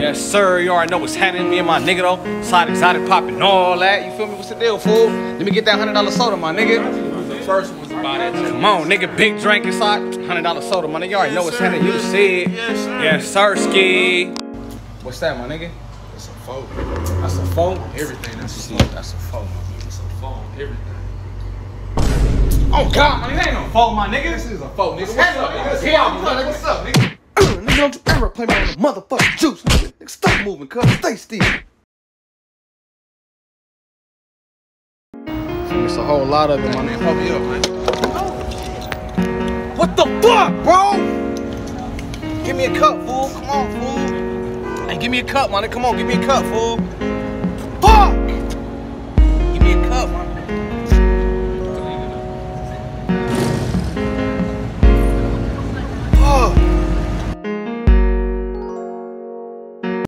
Yes, sir. You already know what's happening. Me and my nigga though. Side exotic popping all that. You feel me? What's the deal, fool? Let me get that hundred dollar soda, my nigga. First one's about it. Come on, nigga. Big drink inside. Hundred dollar soda, my nigga. You already know what's happening. You see it. Yes, sir. Yes, sir, ski. What's that, my nigga? It's a phone. That's a phone. Everything. That's a See, phone. that's a phone. It's a phone. Everything. Oh God, man, that ain't no phone, my nigga. This is a phone, nigga. What's happening, up, nigga? nigga? What's What's happening, up, nigga? What's up, nigga? Nigga, don't you ever play me on the motherfucking juice, nigga. Moving, cuz. Stay still. It's a whole lot of it, my Man, nigga. me up, man. What the fuck, bro? Give me a cup, fool. Come on, fool. Hey, give me a cup, man. Come on, give me a cup, fool. Fuck!